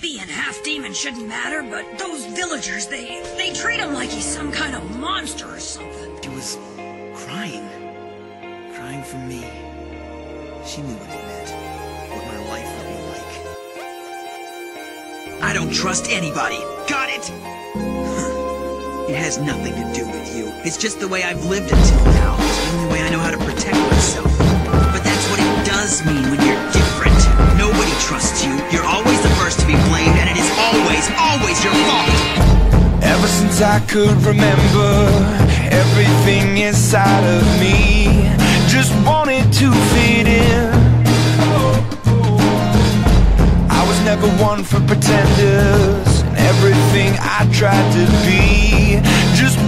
Being half demon shouldn't matter, but those villagers, they they treat him like he's some kind of monster or something. He was crying. Crying for me. She knew what it meant. What my life would be like. I don't trust anybody. Got it? It has nothing to do with you. It's just the way I've lived until now. It's the only way I know how to protect myself. Since I could remember, everything inside of me just wanted to fit in. I was never one for pretenders, and everything I tried to be just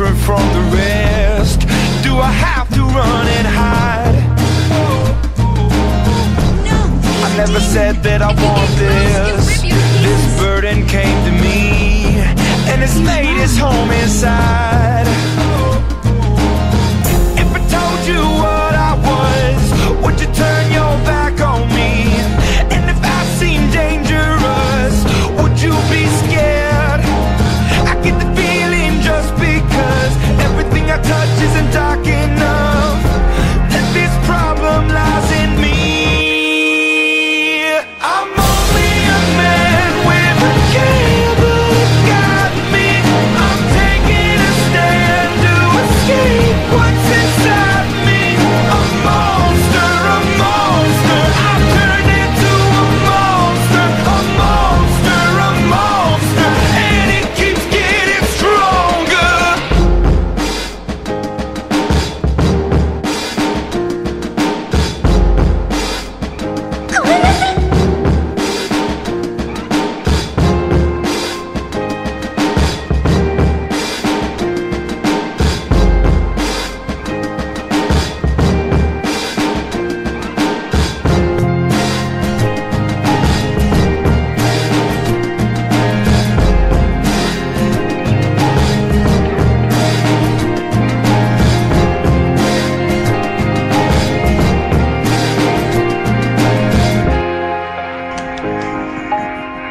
different from the rest? Do I have to run and hide? I never said that I want this. This burden came to me, and it's made its home inside.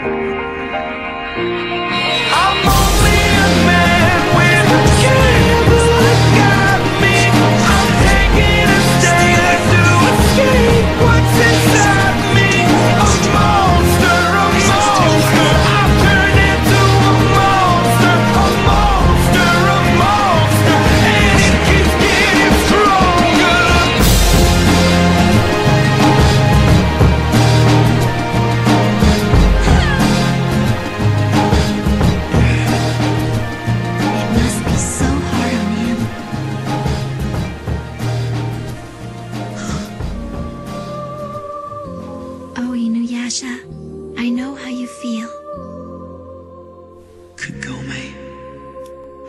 I'm Inuyasha, I know how you feel. Kagome.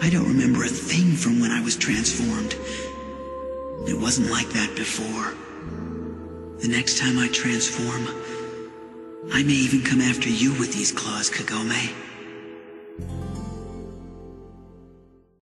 I don't remember a thing from when I was transformed. It wasn't like that before. The next time I transform, I may even come after you with these claws, Kagome.